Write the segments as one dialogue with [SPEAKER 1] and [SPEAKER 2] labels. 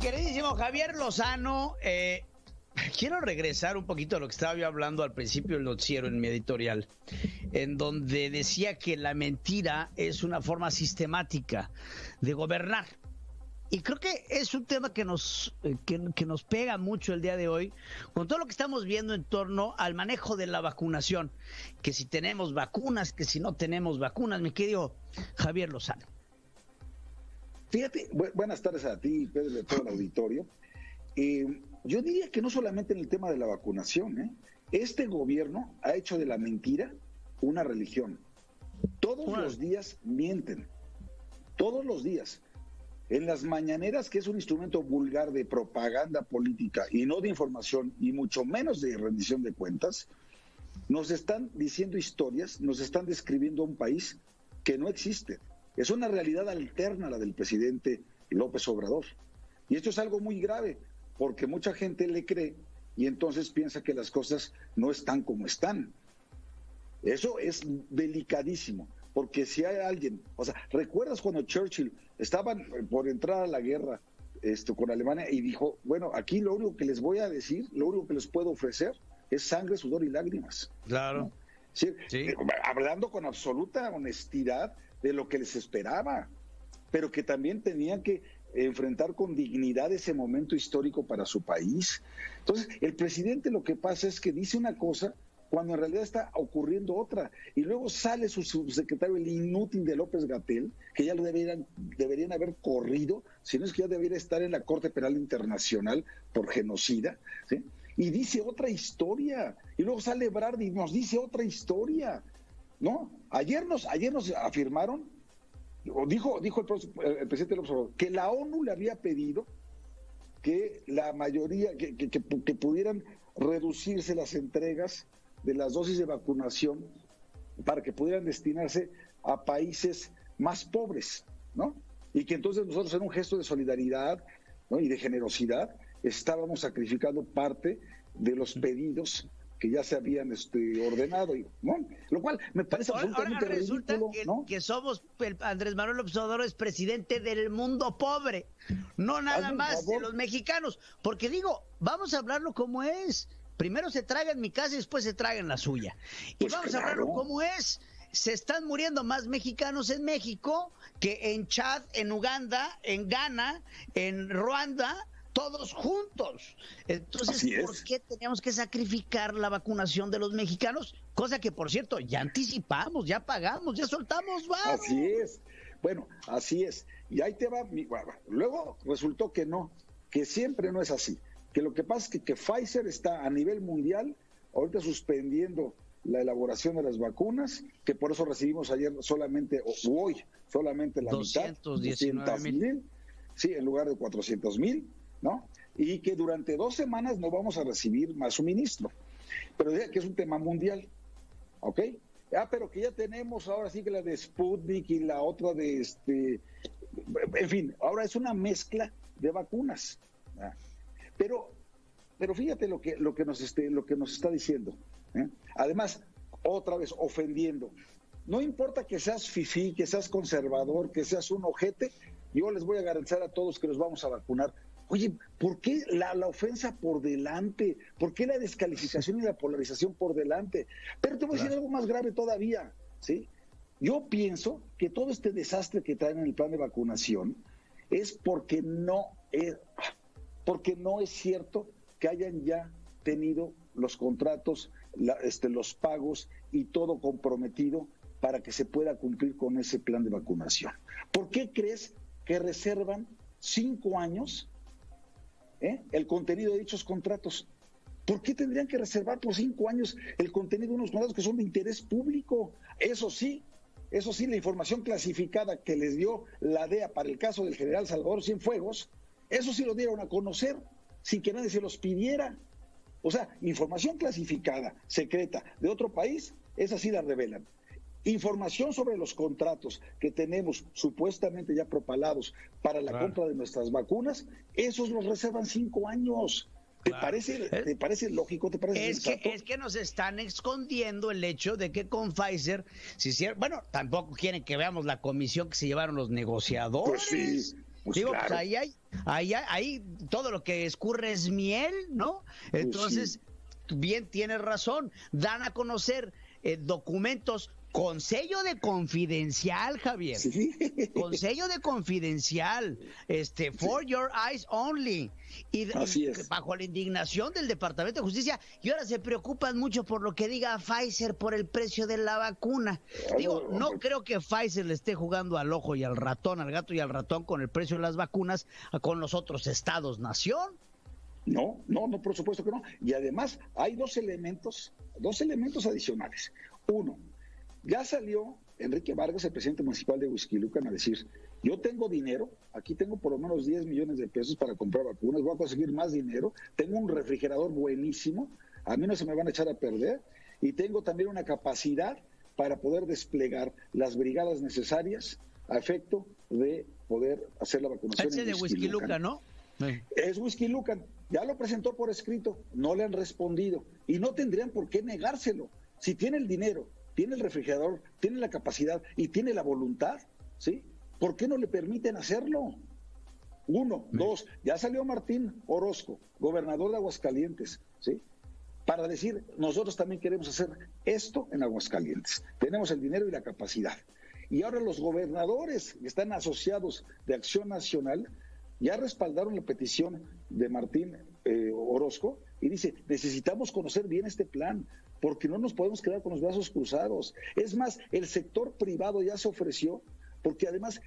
[SPEAKER 1] queridísimo Javier Lozano, eh, quiero regresar un poquito a lo que estaba yo hablando al principio del noticiero en mi editorial, en donde decía que la mentira es una forma sistemática de gobernar. Y creo que es un tema que nos, eh, que, nos pega mucho el día de hoy, con todo lo que estamos viendo en torno al manejo de la vacunación, que si tenemos vacunas, que si no tenemos vacunas, mi querido Javier Lozano.
[SPEAKER 2] Fíjate, buenas tardes a ti, Pedro, de todo el auditorio. Eh, yo diría que no solamente en el tema de la vacunación, ¿eh? este gobierno ha hecho de la mentira una religión. Todos los días mienten, todos los días. En las mañaneras, que es un instrumento vulgar de propaganda política y no de información, y mucho menos de rendición de cuentas, nos están diciendo historias, nos están describiendo un país que no existe. Es una realidad alterna a la del presidente López Obrador. Y esto es algo muy grave, porque mucha gente le cree y entonces piensa que las cosas no están como están. Eso es delicadísimo, porque si hay alguien, o sea, ¿recuerdas cuando Churchill estaba por entrar a la guerra esto, con Alemania y dijo, bueno, aquí lo único que les voy a decir, lo único que les puedo ofrecer es sangre, sudor y lágrimas?
[SPEAKER 1] Claro.
[SPEAKER 2] Sí, eh, Hablando con absoluta honestidad de lo que les esperaba, pero que también tenían que enfrentar con dignidad ese momento histórico para su país. Entonces, el presidente lo que pasa es que dice una cosa cuando en realidad está ocurriendo otra. Y luego sale su subsecretario, el inútil de López Gatel, que ya lo deberían, deberían haber corrido, si no es que ya debería estar en la Corte Penal Internacional por genocida, y dice otra historia. Y luego sale Brad y nos dice otra historia. ¿No? Ayer nos, ayer nos afirmaron, o dijo, dijo el, presidente López Obrador, que la ONU le había pedido que la mayoría, que, que, pudieran reducirse las entregas de las dosis de vacunación para que pudieran destinarse a países más pobres, ¿no? Y que entonces nosotros en un gesto de solidaridad y de generosidad estábamos sacrificando parte de los pedidos que ya se habían este, ordenado, ¿no? Lo cual me parece absolutamente
[SPEAKER 1] Ahora resulta que, que, somos, Andrés Manuel López Obrador es presidente del mundo pobre, no nada más de los mexicanos, porque digo, vamos a hablarlo como es. Primero se traga en mi casa y después se traga en la suya. Y pues vamos a hablarlo como es se están muriendo más mexicanos en México que en Chad, en Uganda, en Ghana, en Ruanda todos juntos. Entonces, ¿por qué teníamos que sacrificar la vacunación de los mexicanos? Cosa que, por cierto, ya anticipamos, ya pagamos, ya soltamos, vamos.
[SPEAKER 2] Así es. Bueno, así es. Y ahí te va. Mi... Luego resultó que no, que siempre no es así. Que lo que pasa es que, que Pfizer está a nivel mundial ahorita suspendiendo la elaboración de las vacunas, que por eso recibimos ayer solamente, o hoy, solamente la mitad, 200 mil, sí, en lugar de 400 mil, ¿no? Y que durante dos semanas no vamos a recibir más suministro. Pero que es un tema mundial, ¿ok? Ah, pero que ya tenemos ahora sí que la de Sputnik y la otra de este, en fin, ahora es una mezcla de vacunas. Pero, pero fíjate lo que, lo que nos este, lo que nos está diciendo. ¿eh? Además, otra vez ofendiendo. No importa que seas fifí, que seas conservador, que seas un ojete, yo les voy a garantizar a todos que los vamos a vacunar. Oye, ¿por qué la, ofensa por delante? ¿Por qué la descalificación y la polarización por delante? Pero te voy a decir algo más grave todavía, ¿sí? Yo pienso que todo este desastre que traen en el plan de vacunación es porque no es, porque no es cierto que hayan ya tenido los contratos, este, los pagos y todo comprometido para que se pueda cumplir con ese plan de vacunación. ¿Por qué crees que reservan cinco años ¿eh? el contenido de dichos contratos. ¿Por qué tendrían que reservar por cinco años el contenido de unos contratos que son de interés público? Eso sí, eso sí, la información clasificada que les dio la DEA para el caso del general Salvador Cienfuegos, eso sí lo dieron a conocer sin que nadie se los pidiera. O sea, información clasificada, secreta, de otro país, esa sí la revelan. Información sobre los contratos que tenemos supuestamente ya propalados para la compra de nuestras vacunas, esos los reservan cinco años. ¿Te, parece, eh, ¿Te parece lógico? ¿Te parece
[SPEAKER 1] es que, es que nos están escondiendo el hecho de que con Pfizer, si bueno, tampoco quieren que veamos la comisión que se llevaron los negociadores.
[SPEAKER 2] Pues sí,
[SPEAKER 1] Pues Digo, pues ahí hay, ahí, ahí todo lo que escurre es miel, ¿no? Pues Entonces, bien tienes razón, dan a conocer eh, documentos con sello de confidencial, Javier. Sí. Con sello de confidencial. Este, for your eyes only. Y bajo la indignación del Departamento de Justicia. Y ahora se preocupan mucho por lo que diga Pfizer por el precio de la vacuna. Digo, no creo que Pfizer le esté jugando al ojo y al ratón, al gato y al ratón con el precio de las vacunas con los otros estados nación.
[SPEAKER 2] No, no, no, por supuesto que no. Y además hay dos elementos, dos elementos adicionales. Uno, ya salió Enrique Vargas, el presidente municipal de Huizquilucan, a decir, yo tengo dinero, aquí tengo por lo menos 10 millones de pesos para comprar vacunas, voy a conseguir más dinero, tengo un refrigerador buenísimo, a mí no se me van a echar a perder, y tengo también una capacidad para poder desplegar las brigadas necesarias a efecto de poder hacer la vacunación.
[SPEAKER 1] Ese de Huizquilucan, ¿no?
[SPEAKER 2] Es Huizquilucan, ya lo presentó por escrito, no le han respondido, y no tendrían por qué negárselo. Si tiene el dinero, tiene el refrigerador, tiene la capacidad y tiene la voluntad, ¿sí? ¿Por qué no le permiten hacerlo? Uno, dos, ya salió Martín Orozco, gobernador de Aguascalientes, ¿sí? Para decir, nosotros también queremos hacer esto en Aguascalientes. Tenemos el dinero y la capacidad. Y ahora los gobernadores que están asociados de Acción Nacional ya respaldaron la petición de Martín eh, Orozco y dice, necesitamos conocer bien este plan, porque no nos podemos quedar con los brazos cruzados. Es más, el sector privado ya se ofreció, porque además,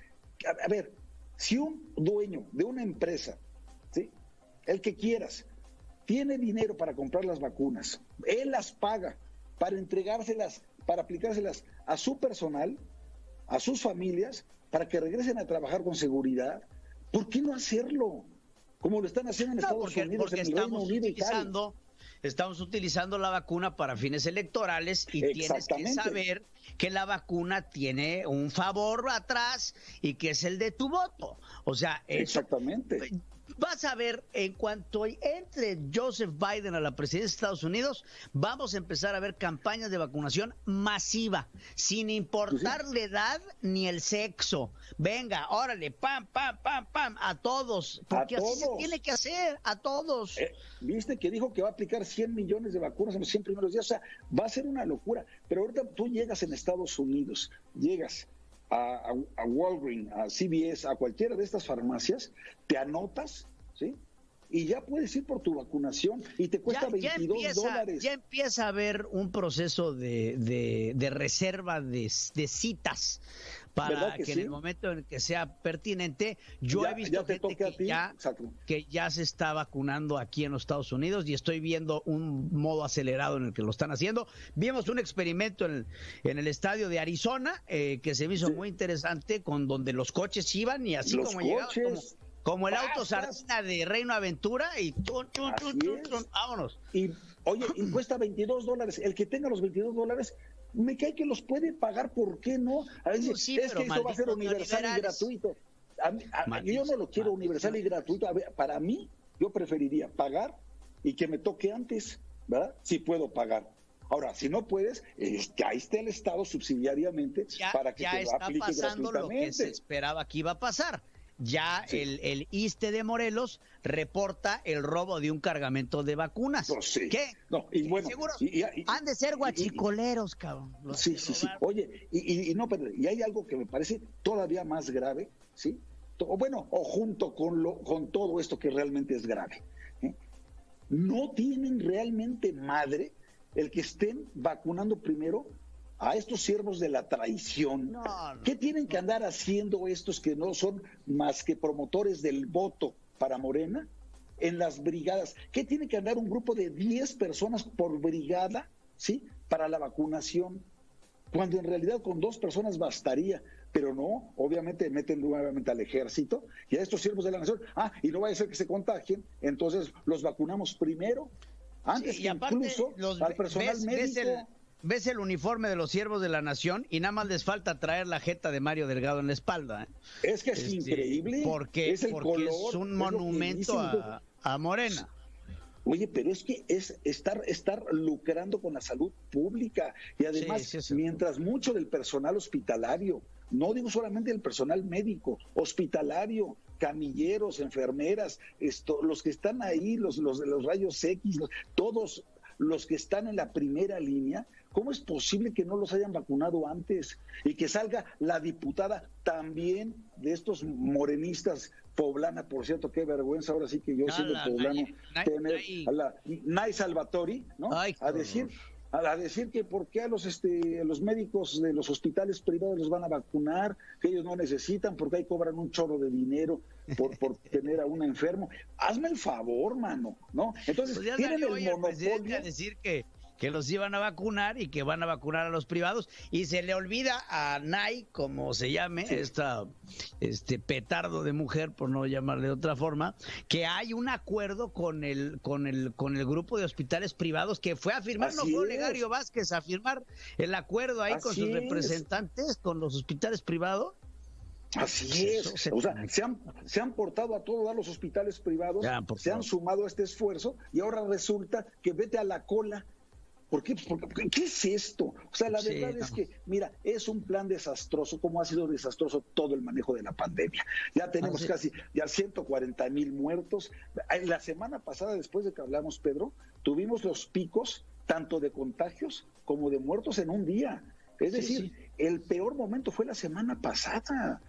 [SPEAKER 2] a, ver, si un dueño de una empresa, ¿sí? el que quieras, tiene dinero para comprar las vacunas, él las paga para entregárselas, para aplicárselas a su personal, a sus familias, para que regresen a trabajar con seguridad, ¿por qué no hacerlo? Como lo están haciendo en Estados Unidos, en el Reino Unido y
[SPEAKER 1] estamos utilizando la vacuna para fines electorales y tienes que saber que la vacuna tiene un favor atrás y que es el de tu voto. O sea,
[SPEAKER 2] Exactamente
[SPEAKER 1] vas a ver, en cuanto entre Joseph Biden a la presidencia de Estados Unidos, vamos a empezar a ver campañas de vacunación masiva, sin importar la edad ni el sexo. Venga, órale, pam, pam, pam, pam, a todos, porque así se tiene que hacer, a todos.
[SPEAKER 2] Eh, Viste que dijo que va a aplicar 100 millones de vacunas en los 100 primeros días, o sea, va a ser una locura. Pero ahorita tú llegas en Estados Unidos, llegas a, a, Walgreens, a CVS, a cualquiera de estas farmacias, te anotas, ¿sí? y ya puedes ir por tu vacunación y te cuesta 22 dólares.
[SPEAKER 1] Ya empieza a haber un proceso de, de, reserva de, citas para que, en el momento en que sea pertinente, yo he visto gente que, ya, que ya se está vacunando aquí en los Estados Unidos y estoy viendo un modo acelerado en el que lo están haciendo. Vimos un experimento en el, en el estadio de Arizona eh, que se me hizo muy interesante, con donde los coches iban y así como llegaban, como el auto sardina de Reino Aventura y vámonos.
[SPEAKER 2] Y oye, y cuesta 22 dólares. El que tenga los 22 dólares, me cae que los puede pagar, ¿por qué no? A veces, es que esto va a ser universal y gratuito. yo no lo quiero universal y gratuito. para mí, yo preferiría pagar y que me toque antes, ¿verdad? Si puedo pagar. Ahora, si no puedes, que ahí esté el Estado subsidiariamente para que
[SPEAKER 1] ya
[SPEAKER 2] te
[SPEAKER 1] lo
[SPEAKER 2] está
[SPEAKER 1] pasando lo que se esperaba que iba a pasar ya el, el ISTE de Morelos reporta el robo de un cargamento de vacunas. ¿Qué?
[SPEAKER 2] No, y bueno,
[SPEAKER 1] Seguro han de ser guachicoleros, cabrón.
[SPEAKER 2] Sí, sí, sí. Oye, y, no, pero, y hay algo que me parece todavía más grave, ¿sí? O bueno, o junto con, lo, con todo esto que realmente es grave. ¿eh? No tienen realmente madre el que estén vacunando primero a estos siervos de la traición. ¿Qué tienen que andar haciendo estos que no son más que promotores del voto para Morena en las brigadas? ¿Qué tiene que andar un grupo de 10 personas por brigada, ¿sí? Para la vacunación, cuando en realidad con dos personas bastaría. Pero no, obviamente meten nuevamente al ejército y a estos siervos de la nación. Ah, y no vaya a ser que se contagien, entonces los vacunamos primero, antes y incluso al personal médico
[SPEAKER 1] ves el uniforme de los siervos de la nación y nada más les falta traer la jeta de Mario Delgado en la espalda. ¿eh?
[SPEAKER 2] Es que es este, increíble.
[SPEAKER 1] Porque es, porque es un monumento a, Morena.
[SPEAKER 2] Oye, pero es que es estar, estar lucrando con la salud pública y además, mientras mucho del personal hospitalario, no digo solamente del personal médico, hospitalario, camilleros, enfermeras, esto, los que están ahí, los, los de los rayos X, todos los que están en la primera línea, ¿cómo es posible que no los hayan vacunado antes? Y que salga la diputada también de estos morenistas poblana, por cierto, qué vergüenza, ahora sí que yo siendo poblano, tener a la Nay Salvatori, ¿no? a decir a decir que por qué a los este los médicos de los hospitales privados los van a vacunar, que ellos no necesitan porque ahí cobran un chorro de dinero por, por tener a un enfermo. Hazme el favor, mano, ¿no? Entonces,
[SPEAKER 1] pues tienen el monopolio. decir que que los iban a vacunar y que van a vacunar a los privados. Y se le olvida a Nay, como se llame, esta, este petardo de mujer, por no llamarle de otra forma, que hay un acuerdo con el, con el, con el grupo de hospitales privados que fue a firmar, no fue Olegario Vázquez a firmar el acuerdo ahí con sus representantes, con los hospitales privados.
[SPEAKER 2] Así es. O sea, se han, se han portado a todos los hospitales privados, se han sumado a este esfuerzo y ahora resulta que vete a la cola ¿Por qué? Porque, ¿Qué es esto? O sea, la verdad es que, mira, es un plan desastroso, como ha sido desastroso todo el manejo de la pandemia. Ya tenemos casi ya 140 mil muertos. La semana pasada, después de que hablamos, Pedro, tuvimos los picos tanto de contagios como de muertos en un día. Es decir, el peor momento fue la semana pasada.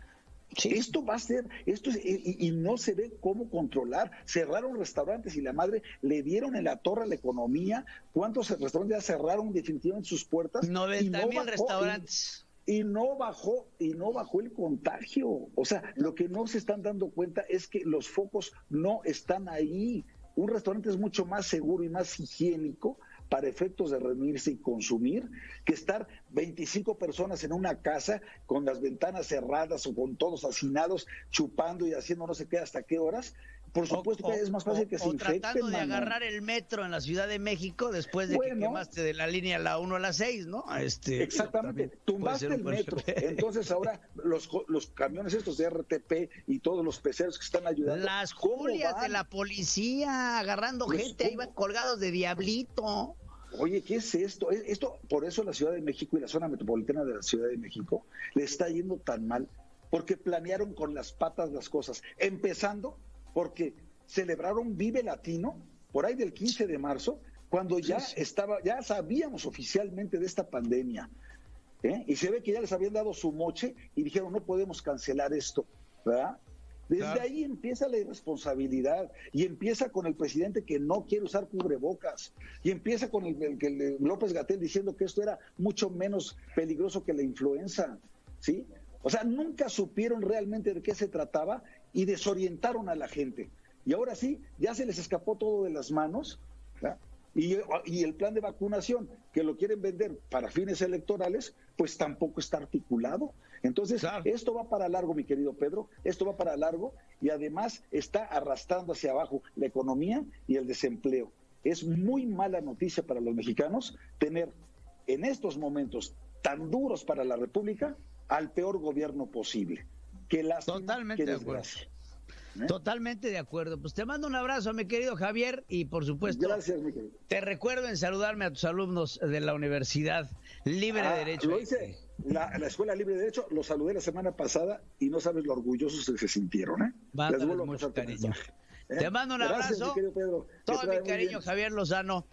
[SPEAKER 2] Esto va a ser, esto y, no se ve cómo controlar. Cerraron restaurantes y la madre le dieron en la torre a la economía. ¿Cuántos restaurantes ya cerraron definitivamente sus puertas?
[SPEAKER 1] 90 mil restaurantes.
[SPEAKER 2] Y, no bajó, y no bajó el contagio. O sea, lo que no se están dando cuenta es que los focos no están ahí. Un restaurante es mucho más seguro y más higiénico para efectos de reunirse y consumir que estar 25 personas en una casa con las ventanas cerradas o con todos hacinados, chupando y haciendo no sé qué hasta qué horas. Por supuesto que es más fácil que se infecten.
[SPEAKER 1] tratando de agarrar el metro en la Ciudad de México después de que quemaste de la línea la 1 a la 6, ¿no?
[SPEAKER 2] Este, exactamente, tumbaste el metro. Entonces ahora los, los camiones estos de RTP y todos los peceros que están ayudando.
[SPEAKER 1] Las Julias de la policía agarrando gente, ahí van colgados de diablito.
[SPEAKER 2] Oye, ¿qué es esto? Esto, por eso la Ciudad de México y la zona metropolitana de la Ciudad de México le está yendo tan mal, porque planearon con las patas las cosas, empezando porque celebraron Vive Latino por ahí del 15 de marzo, cuando ya estaba, ya sabíamos oficialmente de esta pandemia. ¿eh? Y se ve que ya les habían dado su moche y dijeron, no podemos cancelar esto, ¿verdad? Desde ahí empieza la irresponsabilidad y empieza con el presidente que no quiere usar cubrebocas y empieza con el, López Gatel diciendo que esto era mucho menos peligroso que la influenza, ¿sí? O sea, nunca supieron realmente de qué se trataba y desorientaron a la gente. Y ahora sí, ya se les escapó todo de las manos. Y, y, el plan de vacunación, que lo quieren vender para fines electorales, pues tampoco está articulado. Entonces, esto va para largo, mi querido Pedro, esto va para largo y además está arrastrando hacia abajo la economía y el desempleo. Es muy mala noticia para los mexicanos tener en estos momentos tan duros para la República al peor gobierno posible. Que
[SPEAKER 1] Totalmente de acuerdo. ¿Eh? Totalmente de acuerdo. Pues te mando un abrazo, mi querido Javier, y por supuesto,
[SPEAKER 2] Gracias, mi querido.
[SPEAKER 1] te recuerdo en saludarme a tus alumnos de la Universidad Libre de ah, Derecho.
[SPEAKER 2] Lo hice, la, Escuela Libre de Derecho, los saludé la semana pasada y no sabes lo orgullosos que se sintieron. ¿eh?
[SPEAKER 1] Les mucho cariño. ¿eh? Te mando un abrazo.
[SPEAKER 2] Mi Pedro.
[SPEAKER 1] Todo mi cariño, Javier Lozano.